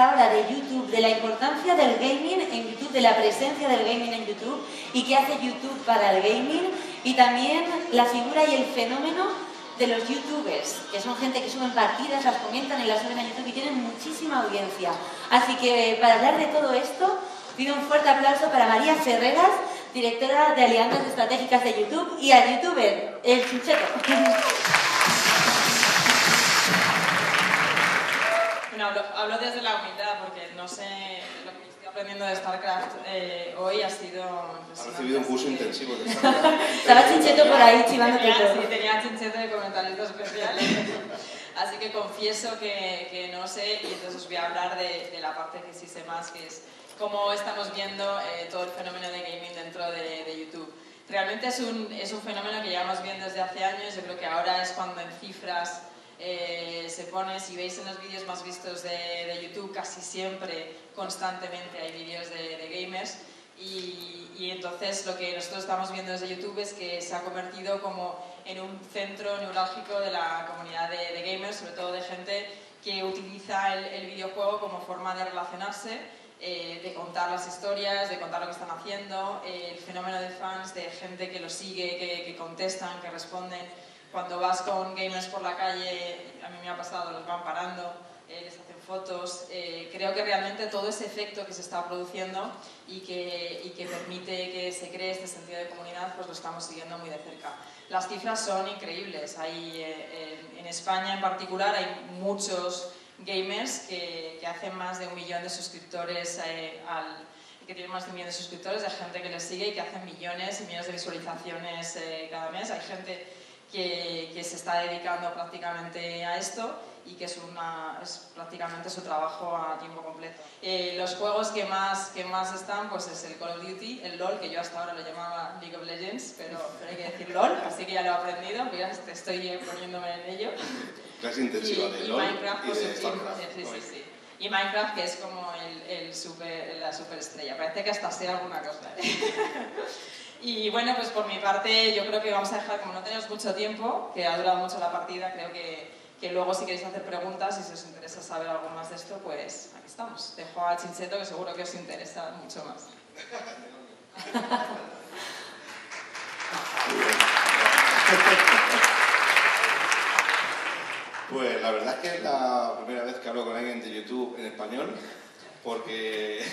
hablar ahora de YouTube, de la importancia del gaming en YouTube, de la presencia del gaming en YouTube y qué hace YouTube para el gaming y también la figura y el fenómeno de los youtubers, que son gente que suben partidas, las comentan y las suben a YouTube y tienen muchísima audiencia. Así que para hablar de todo esto, pido un fuerte aplauso para María Ferreras, directora de Alianzas Estratégicas de YouTube y al youtuber, el Chincheto. Bueno, hablo, desde la humildad porque no sé, lo que estoy aprendiendo de StarCraft eh, hoy ha sido... Ha recibido un curso intensivo de StarCraft. Estaba Chincheto por ahí chivando tenía, Sí, tenía Chincheto de comentarista especial. Así que confieso que, que, no sé y entonces os voy a hablar de, de, la parte que sí sé más, que es cómo estamos viendo eh, todo el fenómeno de gaming dentro de, de YouTube. Realmente es un, es un fenómeno que llevamos viendo desde hace años, yo creo que ahora es cuando en cifras eh, se pone, si veis en los vídeos más vistos de, de YouTube, casi siempre, constantemente hay vídeos de, gamers. Y, y, entonces lo que nosotros estamos viendo desde YouTube es que se ha convertido como en un centro neurálgico de la comunidad de, gamers, sobre todo de gente que utiliza el, el videojuego como forma de relacionarse, eh, de contar las historias, de contar lo que están haciendo, eh, el fenómeno de fans, de gente que lo sigue, que, que contestan, que responden cuando vas con gamers por la calle, a mí me ha pasado, los van parando, eh, les hacen fotos. Eh, creo que realmente todo ese efecto que se está produciendo y que, y que permite que se cree este sentido de comunidad, pues lo estamos siguiendo muy de cerca. Las cifras son increíbles. Hay, eh, en, España en particular hay muchos gamers que, que hacen más de un millón de suscriptores eh, al que tienen más de un millón de suscriptores, de gente que les sigue y que hacen millones y millones de visualizaciones eh, cada mes. Hay gente que, que, se está dedicando prácticamente a esto y que es, una, es prácticamente su trabajo a tiempo completo. Eh, los juegos que más, que más están pues es el Call of Duty, el LOL, que yo hasta ahora lo llamaba League of Legends, pero, pero hay que decir LOL, así que ya lo he aprendido, ya estoy poniéndome en ello. Clase intensiva y, de y LOL Minecraft, y pues, de StarCraft. Sí, sí, sí. Y Minecraft, que es como el, el super, la superestrella. Parece que hasta sea alguna cosa. ¿eh? Y bueno, pues por mi parte yo creo que vamos a dejar, como no tenemos mucho tiempo, que ha durado mucho la partida, creo que, que luego si queréis hacer preguntas y si os interesa saber algo más de esto, pues aquí estamos. Dejo a Chincheto que seguro que os interesa mucho más. Pues la verdad es que es la primera vez que hablo con alguien de YouTube en español, porque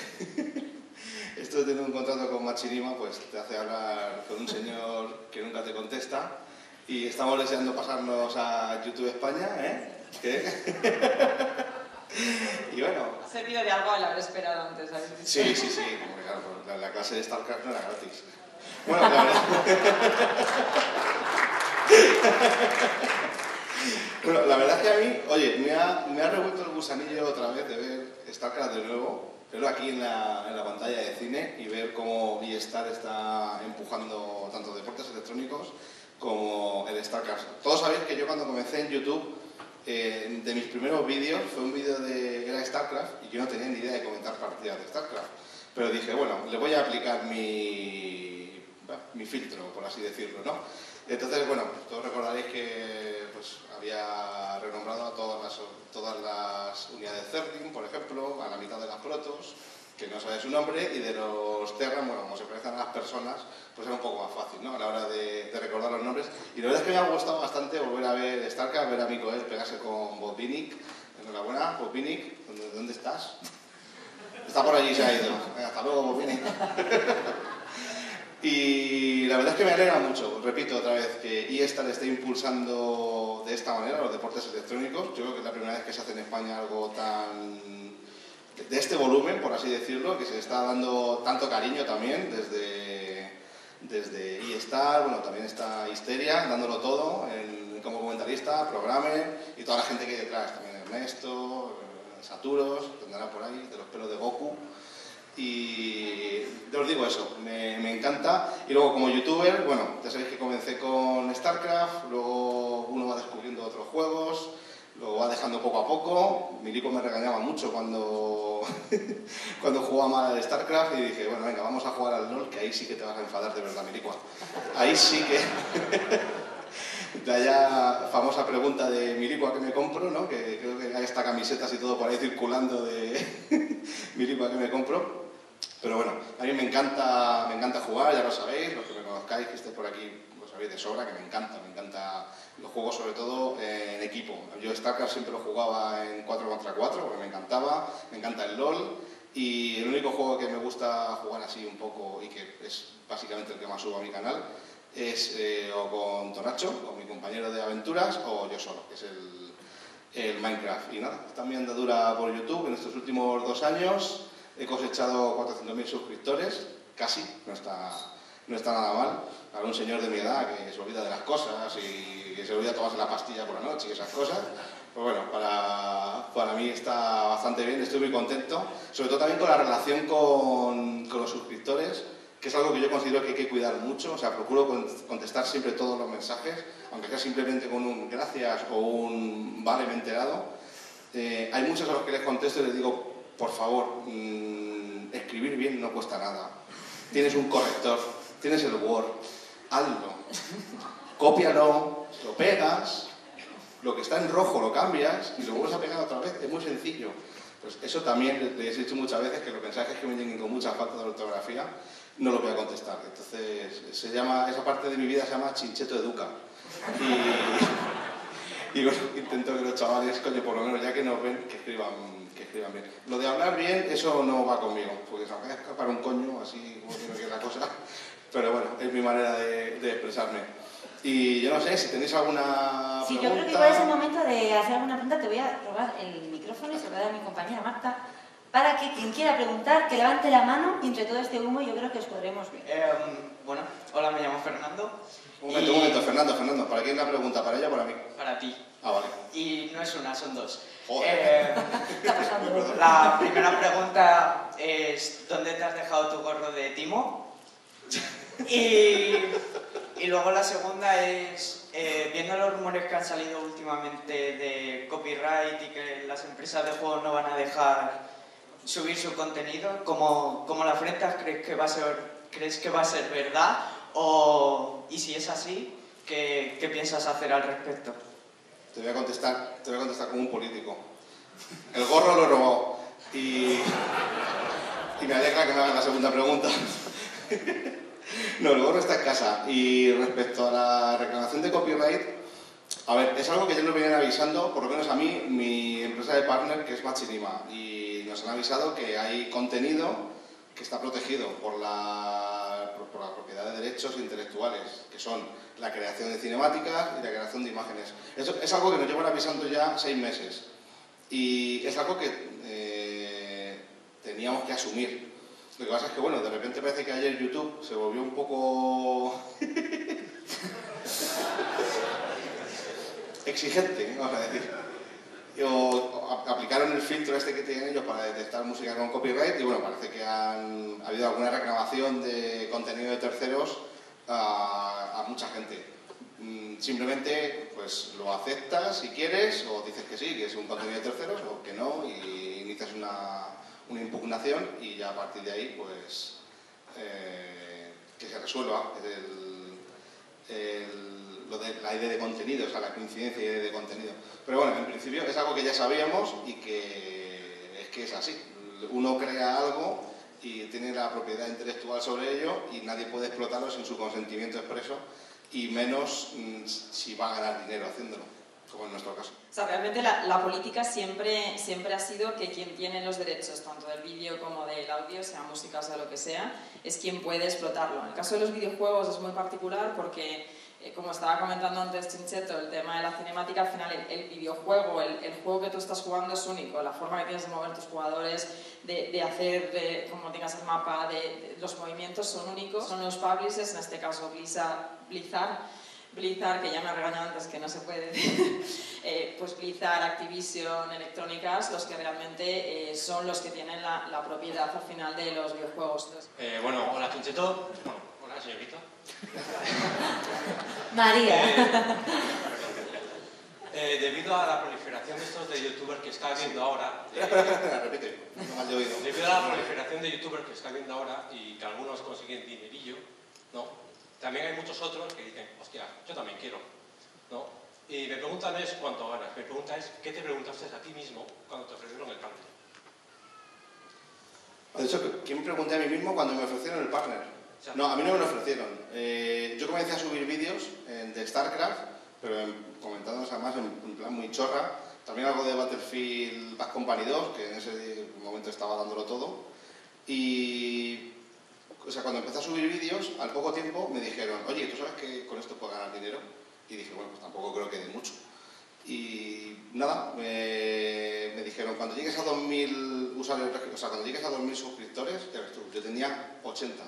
esto de tener un contrato con Machinima pues te hace hablar con un señor que nunca te contesta y estamos deseando pasarnos a YouTube España, ¿eh? ¿Qué? y bueno... Ha servido de algo al haber esperado antes, ¿sabes? Sí, sí, sí, claro, pues, la, la clase de StarCraft no era gratis. Bueno, la verdad... bueno, la verdad es que a mí, oye, me ha, me ha revuelto el gusanillo otra vez de ver StarCraft de nuevo verlo aquí en la, en la, pantalla de cine y ver cómo eStar está empujando tanto deportes electrónicos como el StarCraft. Todos sabéis que yo cuando comencé en YouTube, eh, de mis primeros vídeos, fue un vídeo de era StarCraft y yo no tenía ni idea de comentar partidas de StarCraft. Pero dije, bueno, le voy a aplicar mi, mi filtro, por así decirlo, ¿no? Entonces, bueno, todos recordaréis que pues, había renombrado a todas las, todas las unidades CERTIN, por ejemplo, a la mitad de las protos, que no sabe su nombre, y de los Terran, bueno, como se parecen a las personas, pues era un poco más fácil, ¿no? A la hora de, recordar los nombres. Y la verdad es que me ha gustado bastante volver a ver Starcraft, ver a mi coel pegarse con Botvinnik. Enhorabuena, Botvinnik, ¿dónde, ¿dónde estás? Está por allí, se ha ido. Hasta luego, Botvinnik. Y la verdad es que me alegra mucho, repito otra vez, que eStar esté impulsando de esta manera los deportes electrónicos. Yo creo que es la primera vez que se hace en España algo tan de este volumen, por así decirlo, que se está dando tanto cariño también desde, desde eStar, bueno, también está Histeria, dándolo todo en, como comentarista, programmer y toda la gente que hay detrás, también Ernesto, Saturos, tendrá por ahí, de los pelos de Goku. Y os digo eso, me, me, encanta. Y luego como youtuber, bueno, ya sabéis que comencé con StarCraft, luego uno va descubriendo otros juegos, lo va dejando poco a poco. Milico me regañaba mucho cuando, cuando jugaba mal al StarCraft y dije, bueno, venga, vamos a jugar al LoL, que ahí sí que te vas a enfadar de verdad, Milico. Ahí sí que... de allá famosa pregunta de Mirico a qué me compro, ¿no? que creo que hay hasta camisetas y todo por ahí circulando de Mirico a qué me compro. Pero bueno, a mí me encanta, me encanta jugar, ya lo sabéis, los que me conozcáis, que estéis por aquí, lo sabéis de sobra, que me encanta, me encanta los juegos sobre todo en equipo. Yo StarCraft siempre lo jugaba en 4 contra 4 porque me encantaba, me encanta el LOL y el único juego que me gusta jugar así un poco y que es básicamente el que más subo a mi canal es eh, o con Tonacho, con mi compañero de aventuras, o yo solo, que es el, el Minecraft. Y nada, mi andadura por YouTube en estos últimos dos años. He cosechado 400.000 suscriptores, casi, no está, no está nada mal. Para un señor de mi edad que se olvida de las cosas y que se olvida tomarse la pastilla por la noche y esas cosas. Pues bueno, para, para mí está bastante bien, estoy muy contento. Sobre todo también con la relación con, con los suscriptores que es algo que yo considero que hay que cuidar mucho, o sea, procuro contestar siempre todos los mensajes, aunque sea simplemente con un gracias o un vale, me he enterado. Eh, hay muchos a los que les contesto y les digo, por favor, mm, escribir bien no cuesta nada. Tienes un corrector, tienes el Word, hazlo. Cópialo, lo pegas, lo que está en rojo lo cambias y lo vuelves a pegar otra vez. Es muy sencillo. Pues eso también les he dicho muchas veces que los mensajes que me lleguen con mucha falta de ortografía no lo voy a contestar. Entonces, se llama, esa parte de mi vida se llama Chincheto Educa. Y, y bueno, intento que los chavales, coño, por lo menos ya que nos ven, que escriban, que escriban bien. Lo de hablar bien, eso no va conmigo, porque se me escapar un coño, así como tiene que la cosa. Pero bueno, es mi manera de, de expresarme. Y yo no sé, si tenéis alguna Sí, pregunta... yo creo que igual es el momento de hacer alguna pregunta. Te voy a robar el micrófono y se lo voy a dar a mi compañera Marta para que quien quiera preguntar, que levante la mano y entre todo este humo yo creo que os podremos ver. Eh, bueno, hola, me llamo Fernando. Un momento, y- un momento, Fernando, Fernando, ¿para quién la pregunta? ¿Para ella o para mí? Para ti. Ah, vale. Y no es una, son dos. Joder. Eh, la primera pregunta es, ¿dónde te has dejado tu gorro de Timo? Y, y luego la segunda es, eh, viendo los rumores que han salido últimamente de copyright y que las empresas de juegos no van a dejar subir su contenido, ¿cómo, cómo la afrentas? ¿Crees que va a ser, crees que va a ser verdad? O, y si es así, ¿qué, qué piensas hacer al respecto? Te voy a contestar, te voy a contestar como un político. El gorro lo he robado. Y, y me alegra que me hagan la segunda pregunta. No, el gorro está en casa. Y respecto a la reclamación de copyright, a ver, es algo que ya nos vienen avisando, por lo menos a mí, mi empresa de partner, que es Machinima. Y nos han avisado que hay contenido que está protegido por la, por, por la propiedad de derechos intelectuales, que son la creación de cinemáticas y la creación de imágenes. Eso es algo que nos llevan avisando ya seis meses. Y es algo que eh, teníamos que asumir. Lo que pasa es que, bueno, de repente parece que ayer YouTube se volvió un poco exigente, vamos a decir. O a- aplicaron el filtro este que tienen ellos para detectar música con copyright y bueno, parece que han, ha habido alguna reclamación de contenido de terceros a, mucha gente. Mm, Simplemente pues lo aceptas si quieres o dices que sí, que es un contenido de terceros o que no y inicias una, una impugnación y ya a partir de ahí pues eh, que se resuelva el, la idea de contenido, o sea, la coincidencia idea de contenido. Pero bueno, en principio es algo que ya sabíamos y que es que es así. Uno crea algo y tiene la propiedad intelectual sobre ello y nadie puede explotarlo sin su consentimiento expreso y menos mm, si va a ganar dinero haciéndolo, como en nuestro caso. O sea, realmente la, la política siempre, siempre ha sido que quien tiene los derechos, tanto del vídeo como del audio, sea música o sea lo que sea, es quien puede explotarlo. En el caso de los videojuegos es muy particular porque, eh, como estaba comentando antes Chincheto, el tema de la cinemática, al final el, el videojuego, el, el juego que tú estás jugando es único. La forma que tienes de mover tus jugadores, de, de hacer, de, como tengas el mapa, de, los movimientos son únicos. Son los publishers, en este caso Blizzard, Blizzard Blizzard, que ya me ha regañado antes que no se puede decir, eh, pues Blizzard, Activision, Electrónicas, los que realmente eh, son los que tienen la, la propiedad al final de los videojuegos. Eh, bueno, hola Chincheto. Bueno, señorita. María. Eh, debido a la proliferación de estos de youtubers que está habiendo ahora, eh, Espera, espera, espera, repite, no mal de oído. debido a la proliferación de youtubers que está habiendo ahora y que algunos consiguen dinerillo, ¿no? También hay muchos otros que dicen, hostia, yo también quiero. ¿no? Y mi pregunta no es cuánto ganas, mi pregunta es qué te preguntaste a ti mismo cuando te ofrecieron el cambio. De hecho, ¿quién me pregunté a mí mismo cuando me ofrecieron el partner? No, a mí no me lo ofrecieron. Eh, yo comencé a subir vídeos eh, de StarCraft, pero en, comentándonos además en, plan muy chorra. También algo de Battlefield Bad Company 2, que en ese momento estaba dándolo todo. Y o sea, cuando empecé a subir vídeos, al poco tiempo me dijeron, oye, ¿tú sabes que con esto puedo ganar dinero? Y dije, bueno, pues tampoco creo que dé mucho. Y nada, me, me dijeron, cuando llegues a 2.000 usuarios, o sea, cuando llegues a 2.000 suscriptores, ves tú, yo tenía 80.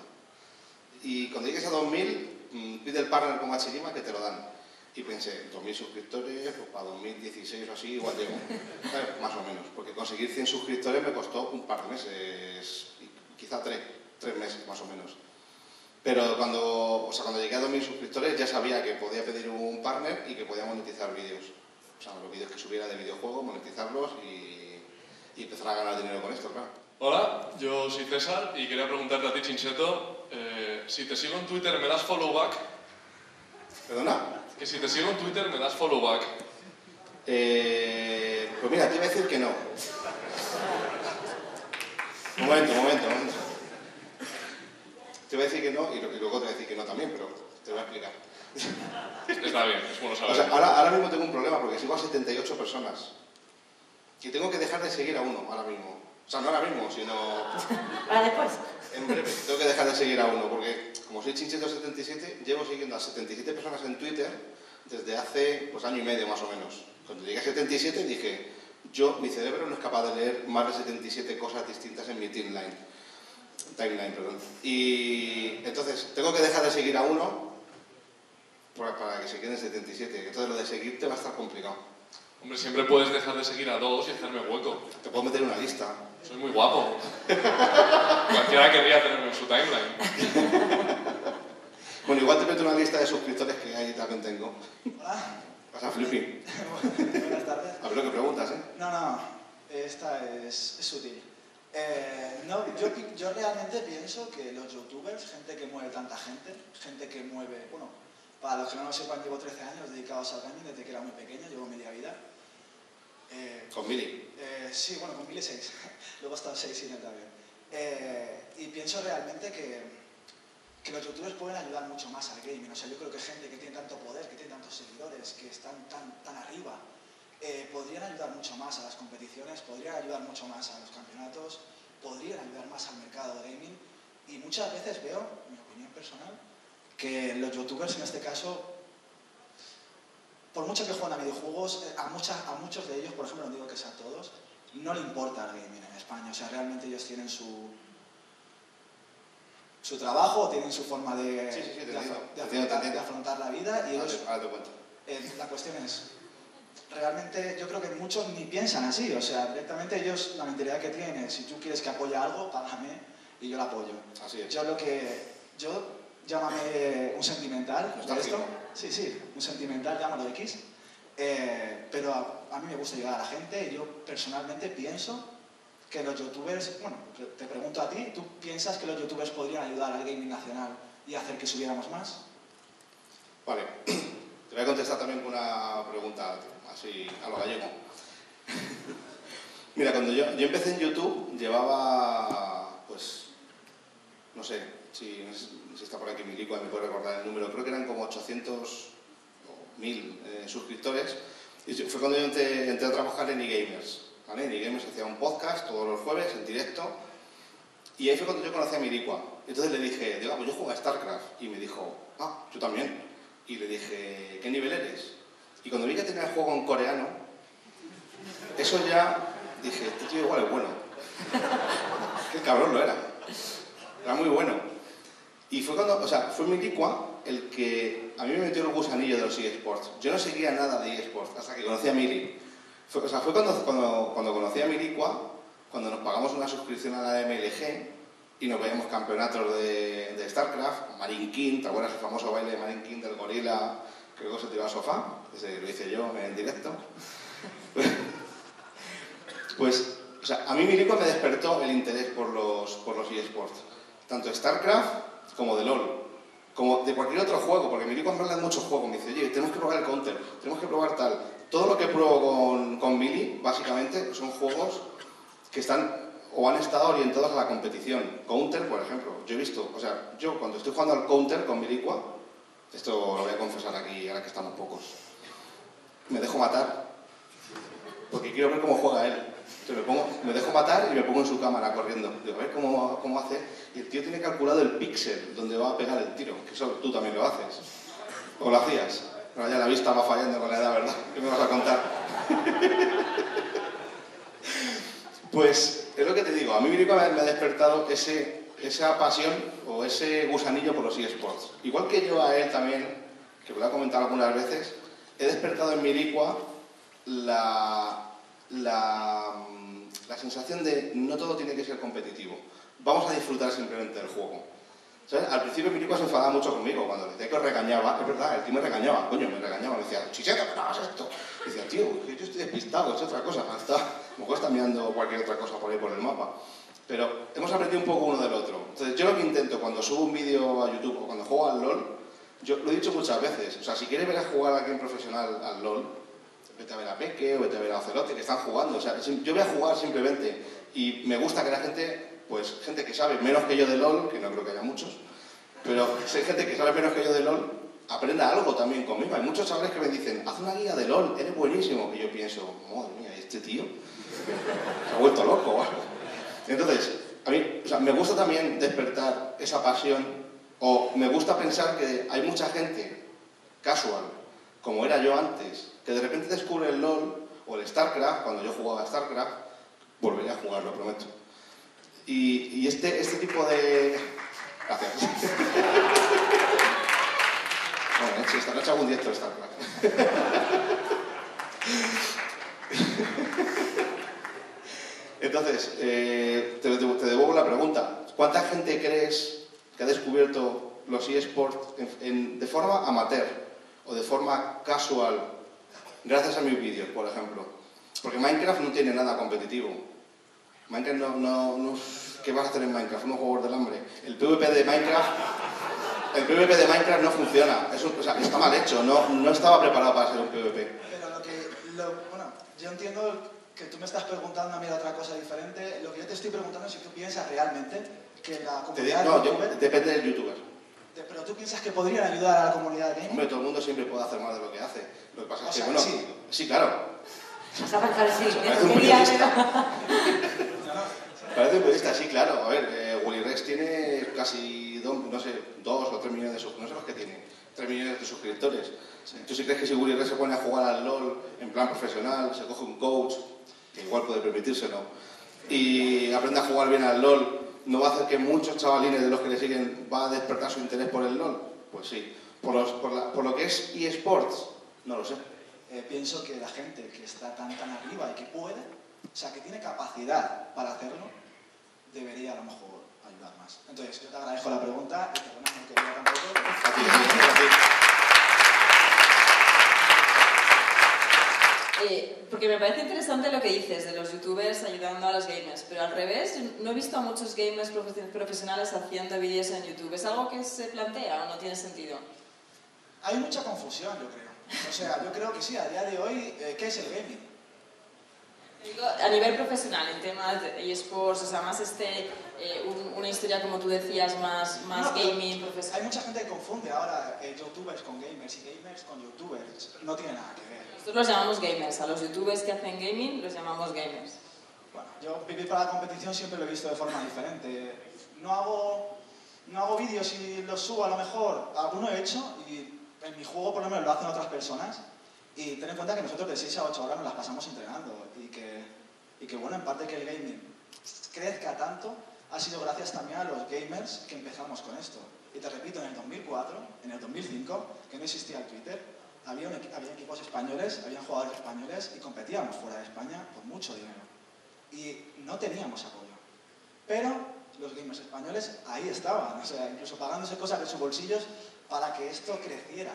Y cuando llegues a 2.000, mm, pide el partner con Machirima que te lo dan. Y pensé, 2.000 suscriptores, pues para 2016 o así, igual llego. Más o menos, porque conseguir 100 suscriptores me costó un par de meses, quizá tres tres meses más o menos. Pero cuando, o sea, cuando llegué a 2.000 suscriptores ya sabía que podía pedir un partner y que podía monetizar vídeos. O sea, los vídeos que subiera de videojuego, monetizarlos y, y, empezar a ganar dinero con esto, claro. Hola, yo soy César y quería preguntarte a ti, Chincheto, si te sigo en Twitter, ¿me das follow back? ¿Perdona? Que si te sigo en Twitter, ¿me das follow back? Eh, pues mira, te iba a decir que no. Un momento, un momento, un momento. Te voy a decir que no y luego te voy a decir que no también, pero te voy a explicar. Está bien, es bueno saber. O sea, ahora, ahora mismo tengo un problema porque sigo a 78 personas. Y tengo que dejar de seguir a uno ahora mismo. O sea, no ahora mismo, sino... Para después. En breve. Tengo que dejar de seguir a uno porque, como soy Chincheto77, llevo siguiendo a 77 personas en Twitter desde hace pues, año y medio más o menos. Cuando llegué a 77 dije, yo, mi cerebro no es capaz de leer más de 77 cosas distintas en mi timeline timeline, perdón. Y entonces tengo que dejar de seguir a uno para que se queden 77. Entonces lo de seguirte va a estar complicado. Hombre, siempre puedes dejar de seguir a dos y hacerme hueco. Te puedo meter en una lista. Soy muy guapo. Cualquiera querría tenerme en su timeline. bueno, igual te meto una lista de suscriptores que ahí también tengo. Hola. Pasa flipping. Buenas tardes. A ver lo que preguntas, ¿eh? No, no, esta es, es sutil. Eh, no, yo, yo, realmente pienso que los youtubers, gente que mueve tanta gente, gente que mueve, bueno, para los que no lo sepan, llevo 13 años dedicados al gaming desde que era muy pequeño, llevo media vida. Eh, ¿Con Billy? Eh, sí, bueno, con Billy 6, luego he estado 6 sin él también. Eh, y pienso realmente que, que los youtubers pueden ayudar mucho más al gaming, o sea, yo creo que gente que tiene tanto poder, que tiene tantos seguidores, que están tan, tan arriba, eh, podrían ayudar mucho más a las competiciones, podrían ayudar mucho más a los campeonatos, podrían ayudar más al mercado gaming y muchas veces veo, mi opinión personal, que los youtubers en este caso, por mucho que jueguen a videojuegos, eh, a, muchas, a muchos de ellos, por ejemplo, no digo que sean todos, no le importa el gaming en España, o sea, realmente ellos tienen su, su trabajo, tienen su forma de, sí, sí, sí, de, de, afrontar, de, afrontar, la vida y ellos, ahora te cuento. Eh, la cuestión es, realmente yo creo que muchos ni piensan así, o sea, directamente ellos la mentalidad que tienen es, si tú quieres que apoye algo, págame y yo lo apoyo. Así es. Yo lo que, yo, llámame un sentimental de esto, sí, sí, un sentimental, llámalo X, eh, pero a, a, mí me gusta ayudar a la gente. Y yo personalmente pienso que los youtubers, bueno, te pregunto a ti, ¿tú piensas que los youtubers podrían ayudar al gaming nacional y hacer que subiéramos más? Vale, te voy a contestar también con una pregunta así a lo gallego. Mira, cuando yo, yo, empecé en YouTube, llevaba, pues, no sé, si, si está por aquí mi licua, me puede recordar el número, creo que eran como 800 o 1000 eh, suscriptores. Y fue cuando yo entré, a trabajar en eGamers. ¿vale? En eGamers hacía un podcast todos los jueves en directo. Y ahí fue cuando yo conocí a Miricua. Entonces le dije, digo, ah, yo juego a StarCraft. Y me dijo, ah, yo también. Y le dije, ¿qué nivel eres? Y cuando vi que tenía el juego en coreano, eso ya dije, este tío igual es bueno. Qué cabrón lo era. Era muy bueno. Y fue cuando, o sea, fue Milicua el que a mí me metió el gusanillo de los eSports. Yo no seguía nada de eSports hasta que conocí a Mili. Fue, o sea, fue cuando, cuando, cuando conocí a Milicua, cuando nos pagamos una suscripción a la MLG y nos veíamos campeonatos de, de StarCraft, Marine King, ¿te acuerdas el famoso baile de Marine King del gorila que luego se tiró al sofá? Ese lo hice yo en directo. pues, o sea, a mí Milicua me despertó el interés por los, por los eSports, tanto StarCraft como de LOL. como de cualquier otro juego, porque Mili cuando habla de muchos juegos me dice, oye, tenemos que probar el counter, tenemos que probar tal. Todo lo que pruebo con, con básicamente, son juegos que están o han estado orientados a la competición. Counter, por ejemplo, yo he visto, o sea, yo cuando estoy jugando al counter con Milicua, esto lo voy a confesar aquí, ahora que estamos pocos, me dejo matar, porque quiero ver cómo juega él. Me, me dejo matar y me pongo en su cámara corriendo. Digo, a ver cómo, cómo hace. Y el tío tiene calculado el píxel donde va a pegar el tiro, que eso tú también lo haces. ¿O lo hacías? Pero ya la vista va fallando con la edad, ¿verdad? ¿Qué me vas a contar? pues es lo que te digo, a mí me ha despertado ese, esa pasión o ese gusanillo por los eSports. Igual que yo a él también, que lo he comentado algunas veces, he despertado en Miricua la, la, la sensación de no todo tiene que ser competitivo. Vamos a disfrutar simplemente del juego. Al principio Miricua se enfadaba mucho conmigo, cuando le decía que os regañaba, es verdad, el tío me regañaba, coño, me regañaba, me decía, chicheta, ¿qué hagas esto? Y decía, tío, yo estoy despistado, es otra cosa, hasta, mejor está mirando cualquier otra cosa por ahí por el mapa. Pero hemos aprendido un poco uno del otro. Entonces, yo lo que intento cuando subo un vídeo a YouTube o cuando juego al LOL, yo lo he dicho muchas veces, o sea, si quieres ver a jugar a alguien profesional al LOL, vete a ver a Peque o vete a ver a Ocelote, que están jugando, o sea, yo voy a jugar simplemente y me gusta que la gente pues gente que sabe menos que yo de LOL, que no creo que haya muchos, pero gente que sabe menos que yo de LOL, aprenda algo también conmigo. Hay muchos chavales que me dicen, haz una guía de LOL, eres buenísimo. Y yo pienso, madre mía, este tío se ha vuelto loco. Entonces, a mí o sea, me gusta también despertar esa pasión, o me gusta pensar que hay mucha gente casual, como era yo antes, que de repente descubre el LOL o el StarCraft, cuando yo jugaba a StarCraft, volvería a jugar, lo prometo. Y, este, este tipo de... Gracias. esta noche claro. Entonces, eh, te, devuelvo la pregunta. ¿Cuánta gente crees que ha descubierto los eSports de forma amateur o de forma casual gracias a mis vídeos, por ejemplo? Porque Minecraft no tiene nada competitivo. Minecraft no, no, ¿Qué vas a hacer en Minecraft? Unos juegos del hambre. El PvP de Minecraft... El PvP de Minecraft no funciona. o sea, está mal hecho. No, no estaba preparado para ser un PvP. Pero lo que... bueno, yo entiendo que tú me estás preguntando a mí otra cosa diferente. Lo que yo te estoy preguntando es si tú piensas realmente que la comunidad... no, depende del youtuber. Pero tú piensas que podrían ayudar a la comunidad de Hombre, todo el mundo siempre puede hacer más de lo que hace. Lo que pasa es que, bueno, sí. sí, claro. Vas a pensar, sí, Parece un periodista, sí, claro. A ver, eh, Willy Rex tiene casi, dos, no sé, dos o tres millones de suscriptores, no sé los que tiene, tres millones de suscriptores. ¿Tú sí crees que si Willy Rex se pone a jugar al LOL en plan profesional, se coge un coach, que igual puede permitírselo, y aprende a jugar bien al LOL, no va a hacer que muchos chavalines de los que le siguen va a despertar su interés por el LOL? Pues sí. Por, los, por, por lo que es eSports, no lo sé. Eh, pienso que la gente que está tan tan arriba y que puede, o sea, que tiene capacidad para hacerlo, debería a lo mejor ayudar más. Entonces, yo te agradezco la pregunta y perdona que vea tampoco. Eh, porque me parece interesante lo que dices de los youtubers ayudando a los gamers, pero al revés, no he visto a muchos gamers profesionales haciendo vídeos en YouTube. ¿Es algo que se plantea o no tiene sentido? Hay mucha confusión, yo creo. O sea, yo creo que sí, a día de hoy, eh, ¿qué es el gaming? Digo, a nivel profesional, en temas de eSports, o sea, más este, eh, una historia, como tú decías, más, más gaming profesional. Hay mucha gente que confunde ahora eh, youtubers con gamers y gamers con youtubers. No tiene nada que ver. Nosotros los llamamos gamers. A los youtubers que hacen gaming los llamamos gamers. Bueno, yo vivir para la competición siempre lo he visto de forma diferente. No hago, no hago vídeos y los subo a lo mejor. Alguno he hecho y en mi juego por lo menos lo hacen otras personas y ten en cuenta que nosotros de 6 a 8 horas nos las pasamos entrenando y que, y que bueno, en parte que el gaming crezca tanto ha sido gracias también a los gamers que empezamos con esto. Y te repito, en el 2004, en el 2005, que no existía el Twitter, había, había equipos españoles, habían jugadores españoles y competíamos fuera de España por mucho dinero. Y no teníamos apoyo. Pero los gamers españoles ahí estaban, o sea, incluso pagándose cosas de sus bolsillos para que esto creciera.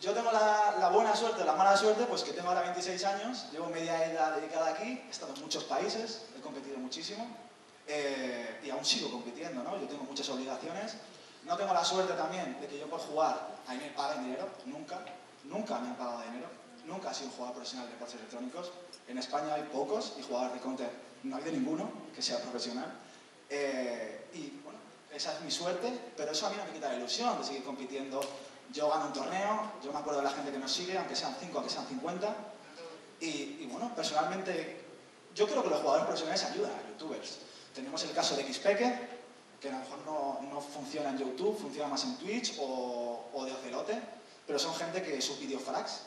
Yo tengo la, buena suerte, la mala suerte, pues que tengo ahora 26 años, llevo media edad dedicada aquí, he estado en muchos países, he competido muchísimo eh, y aún sigo compitiendo, ¿no? Yo tengo muchas obligaciones, No tengo la suerte también de que yo por jugar a mí me paguen dinero, nunca, nunca me han pagado dinero, nunca he sido jugador profesional de deportes electrónicos. En España hay pocos y jugadores de counter no hay de ninguno que sea profesional. Eh, y bueno, esa es mi suerte, pero eso a mí no me quita la ilusión de seguir compitiendo. Yo gano un torneo, yo me acuerdo de la gente que nos sigue, aunque sean 5, aunque sean 50. Y, y bueno, personalmente, yo creo que los jugadores profesionales ayudan a youtubers. Tenemos el caso de Xpeke, que a lo mejor no, no, funciona en YouTube, funciona más en Twitch o, o de Ocelote, pero son gente que sus videofrags,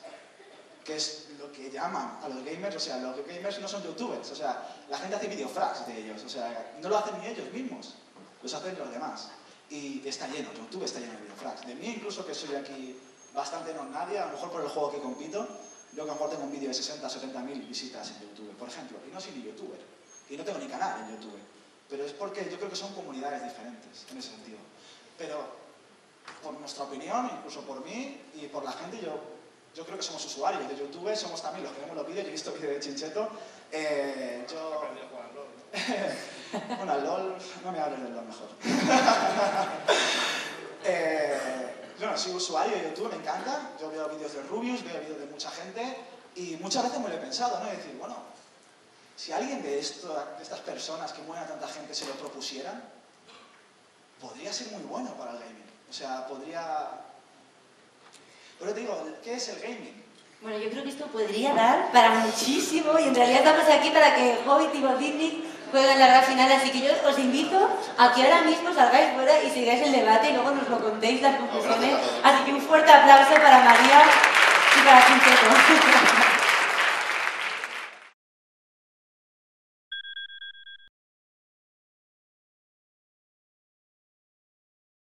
que es lo que llaman a los gamers, o sea, los gamers no son youtubers, o sea, la gente hace videofrags de ellos, o sea, no lo hacen ni ellos mismos, los hacen los demás. Y está lleno, YouTube está lleno de videofrags. De mí incluso que soy aquí bastante no nadie, a lo mejor por el juego que compito, yo que a lo mejor tengo un vídeo de 60 70 mil visitas en YouTube, por ejemplo, y no soy ni youtuber, y no tengo ni canal en YouTube pero es porque yo creo que son comunidades diferentes en ese sentido. Pero por nuestra opinión, incluso por mí y por la gente, yo, yo creo que somos usuarios de YouTube, somos también los que vemos los vídeos, yo he visto vídeos de Chincheto, eh, yo... bueno, al LOL, no me hables del LOL mejor. eh, bueno, soy usuario de YouTube, me encanta, yo veo vídeos de Rubius, veo vídeos de mucha gente y muchas veces me lo he pensado, ¿no? Y decir, bueno, si alguien de, esto, de estas personas que mueven a tanta gente se lo propusieran, podría ser muy bueno para el gaming. O sea, podría... Pero te digo, ¿qué es el gaming? Bueno, yo creo que esto podría dar para muchísimo y en realidad estamos aquí para que Hobbit y Godinic jueguen la gran final, así que yo os invito a que ahora mismo salgáis fuera y sigáis el debate y luego nos lo contéis las conclusiones. Así que un fuerte aplauso para María y para Quinteto.